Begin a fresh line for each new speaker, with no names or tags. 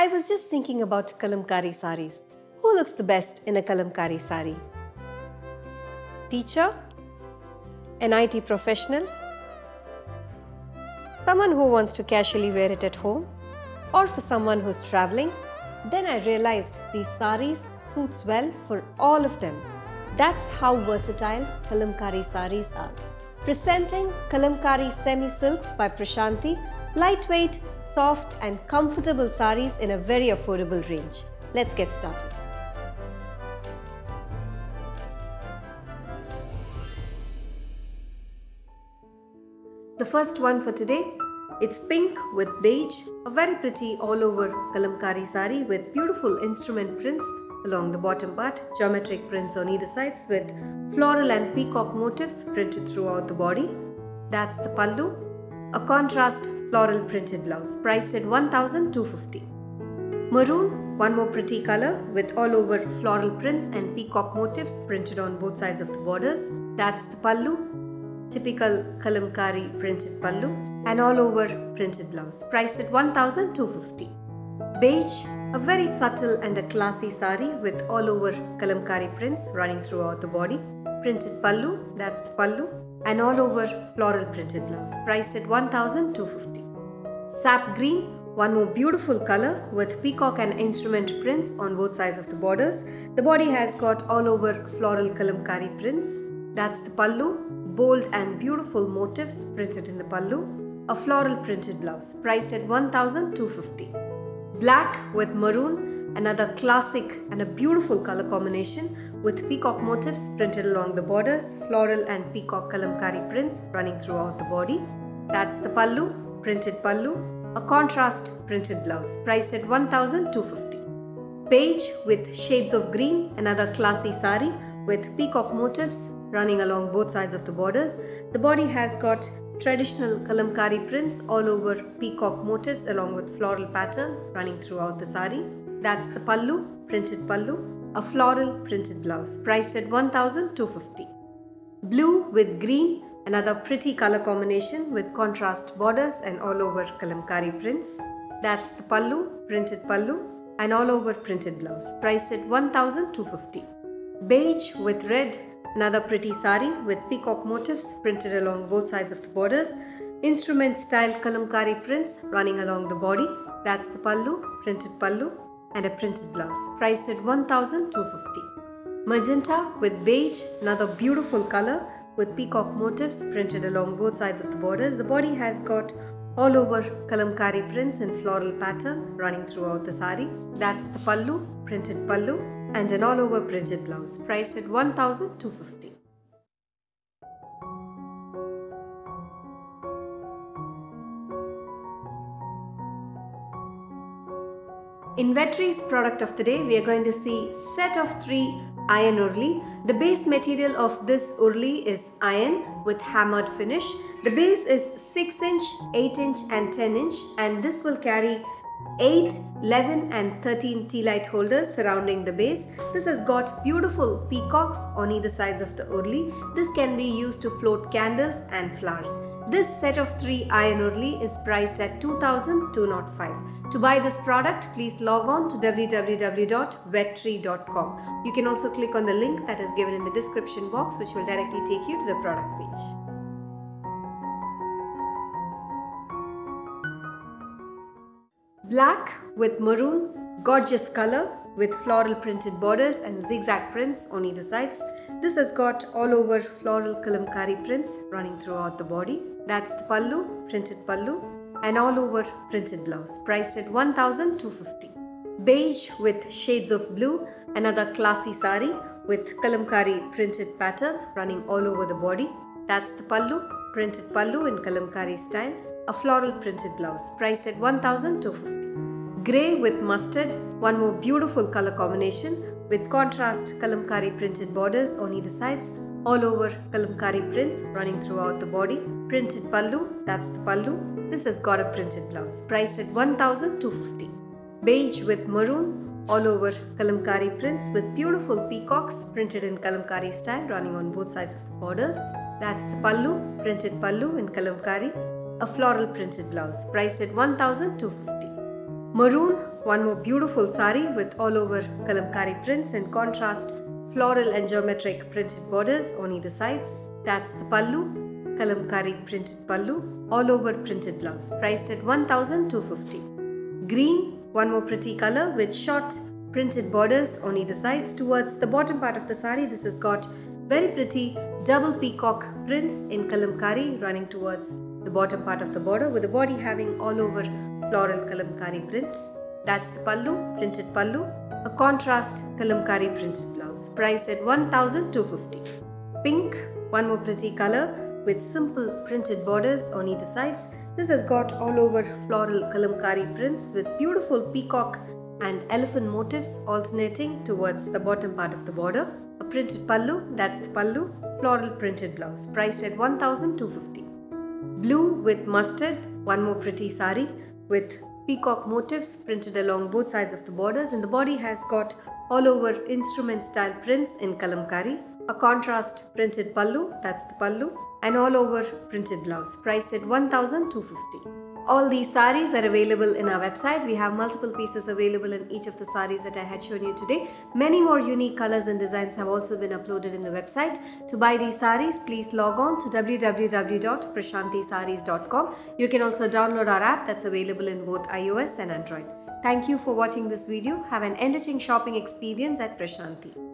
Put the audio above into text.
I was just thinking about kalamkari saris. Who looks the best in a kalamkari sari? Teacher? An IT professional? Someone who wants to casually wear it at home? Or for someone who's traveling? Then I realized these saris suits well for all of them. That's how versatile kalamkari saris are. Presenting Kalamkari Semi Silks by Prashanti, lightweight, soft and comfortable saris in a very affordable range. Let's get started. The first one for today, it's pink with beige, a very pretty all over kalamkari sari with beautiful instrument prints along the bottom part, geometric prints on either sides with floral and peacock motifs printed throughout the body. That's the pallu, a contrast floral printed blouse priced at 1250. Maroon, one more pretty color with all over floral prints and peacock motifs printed on both sides of the borders. That's the pallu, typical kalamkari printed pallu and all over printed blouse priced at 1250. Beige, a very subtle and a classy sari with all over kalamkari prints running throughout the body. Printed pallu, that's the pallu and all over floral printed blouse priced at 1250. Sap green, one more beautiful color with peacock and instrument prints on both sides of the borders. The body has got all over floral kalamkari prints. That's the pallu, bold and beautiful motifs printed in the pallu. A floral printed blouse priced at 1250. Black with maroon, another classic and a beautiful color combination with peacock motifs printed along the borders, floral and peacock kalamkari prints running throughout the body. That's the pallu, printed pallu, a contrast printed blouse priced at 1250. Beige with shades of green, another classy sari with peacock motifs running along both sides of the borders. The body has got traditional kalamkari prints all over peacock motifs along with floral pattern running throughout the sari. That's the pallu, printed pallu, a floral printed blouse priced at 1250. Blue with green, another pretty color combination with contrast borders and all over kalamkari prints. That's the pallu, printed pallu and all over printed blouse priced at 1250. Beige with red, another pretty sari with peacock motifs printed along both sides of the borders. Instrument style kalamkari prints running along the body. That's the pallu, printed pallu and a printed blouse priced at 1250. Magenta with beige, another beautiful color with peacock motifs printed along both sides of the borders. The body has got all over kalamkari prints and floral pattern running throughout the sari. That's the pallu, printed pallu and an all over printed blouse priced at 1250. In Wedtree's product of the day, we are going to see set of three iron urli. The base material of this urli is iron with hammered finish. The base is 6 inch, 8 inch and 10 inch and this will carry 8, 11 and 13 tea light holders surrounding the base. This has got beautiful peacocks on either sides of the urli. This can be used to float candles and flowers. This set of 3 iron urli is priced at 2205. To buy this product, please log on to www.wedtree.com. You can also click on the link that is given in the description box which will directly take you to the product page. Black with maroon, gorgeous color with floral printed borders and zigzag prints on either sides. This has got all over floral kalamkari prints running throughout the body. That's the pallu, printed pallu and all over printed blouse priced at 1250. Beige with shades of blue, another classy sari with kalamkari printed pattern running all over the body. That's the pallu, printed pallu in kalamkari style, a floral printed blouse priced at 1250. Grey with mustard, one more beautiful color combination with contrast kalamkari printed borders on either sides, all over kalamkari prints running throughout the body. Printed pallu, that's the pallu. This has got a printed blouse priced at 1250. Beige with maroon, all over kalamkari prints with beautiful peacocks printed in kalamkari style running on both sides of the borders. That's the pallu, printed pallu in kalamkari, a floral printed blouse priced at 1250. Maroon one more beautiful sari with all over kalamkari prints and contrast floral and geometric printed borders on either sides. That's the pallu, kalamkari printed pallu, all over printed blouse, priced at 1250. Green, one more pretty color with short printed borders on either sides. Towards the bottom part of the sari, this has got very pretty double peacock prints in kalamkari running towards the bottom part of the border with the body having all over floral kalamkari prints. That's the pallu, printed pallu, a contrast kalamkari printed blouse priced at 1250. Pink, one more pretty color with simple printed borders on either sides. This has got all over floral kalamkari prints with beautiful peacock and elephant motifs alternating towards the bottom part of the border. A printed pallu, that's the pallu, floral printed blouse priced at 1250. Blue with mustard, one more pretty sari with peacock motifs printed along both sides of the borders and the body has got all over instrument style prints in kalamkari. A contrast printed pallu, that's the pallu, and all over printed blouse priced at 1250. All these saris are available in our website. We have multiple pieces available in each of the saris that I had shown you today. Many more unique colors and designs have also been uploaded in the website. To buy these saris, please log on to www.prashantisarees.com. You can also download our app that's available in both iOS and Android. Thank you for watching this video. Have an enriching shopping experience at Prashanti.